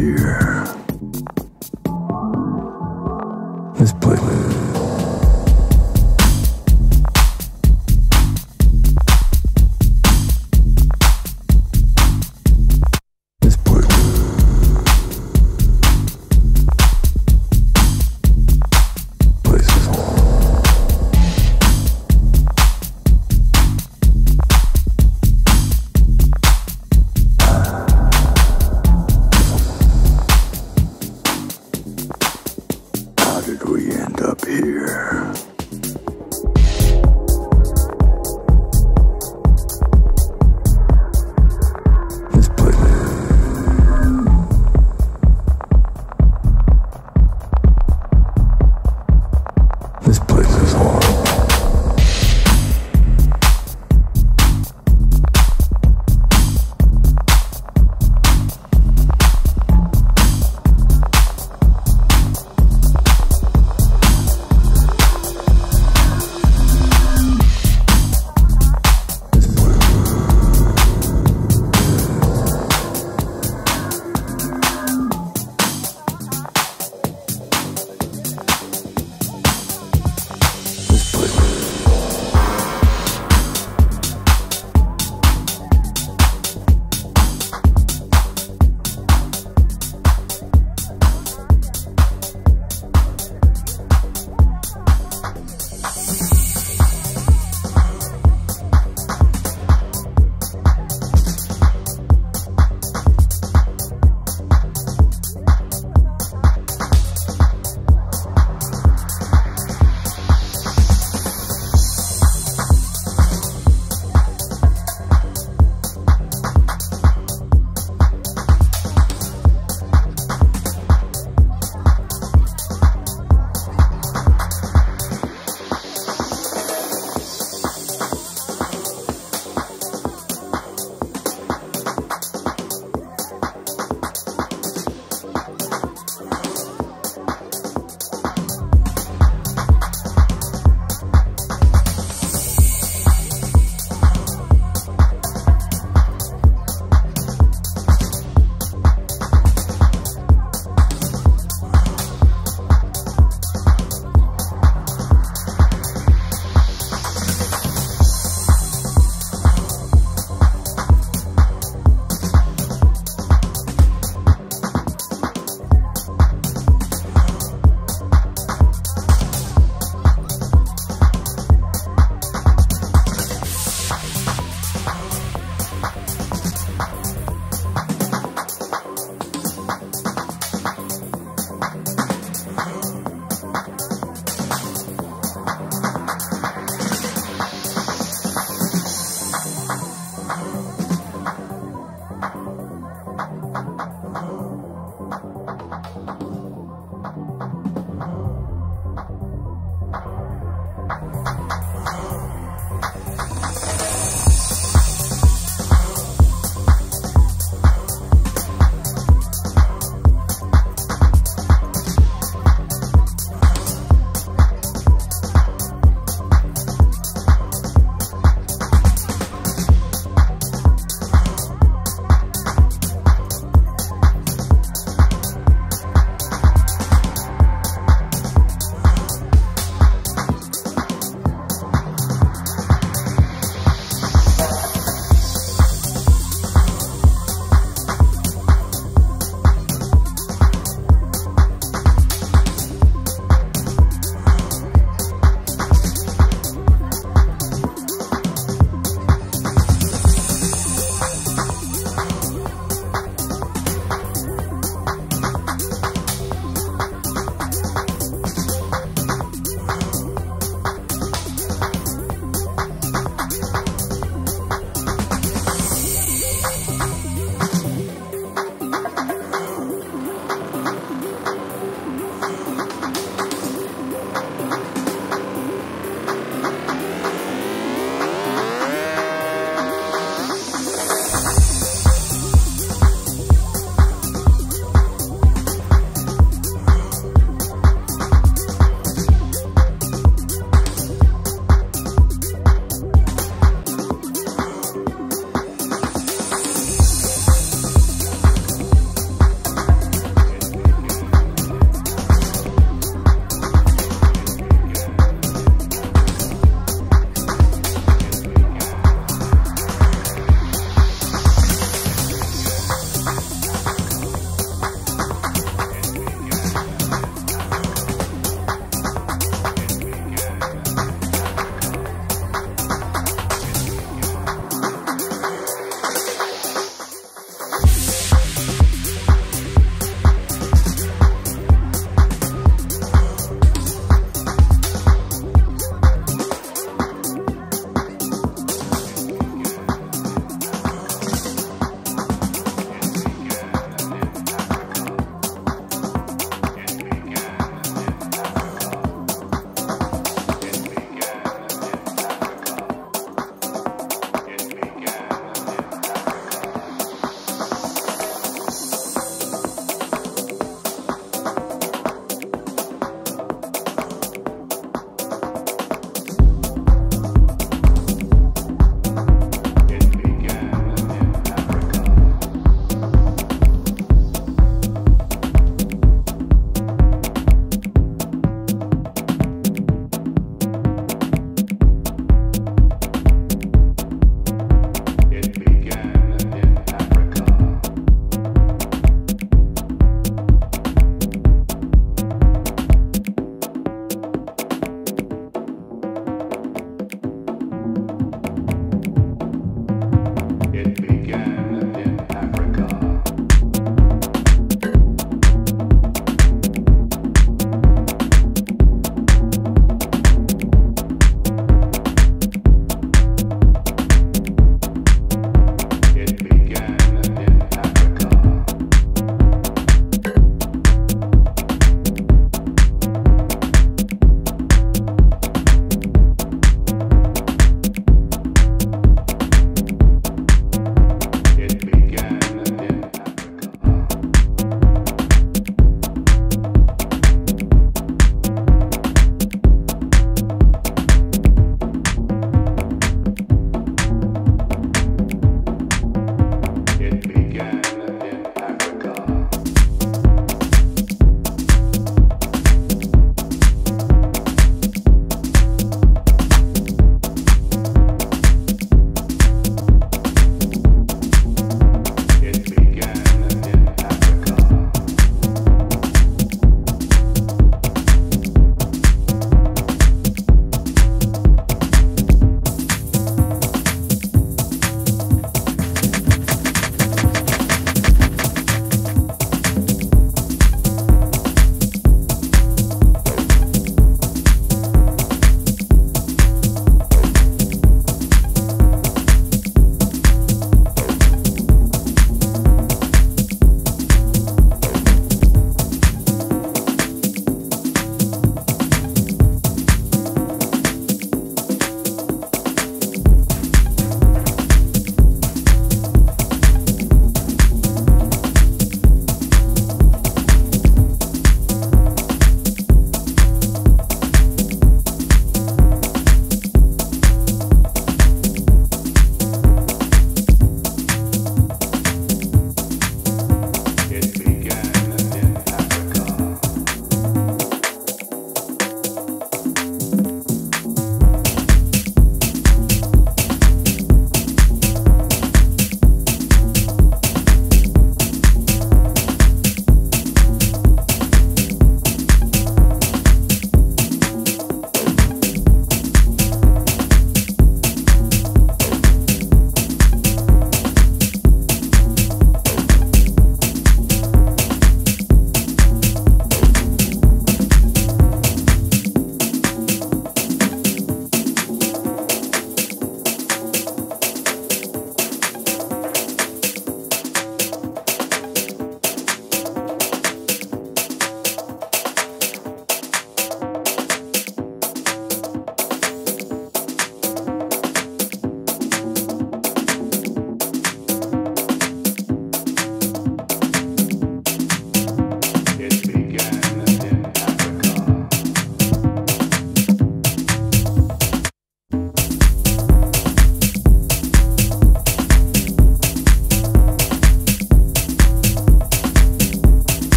here.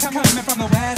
coming from the west.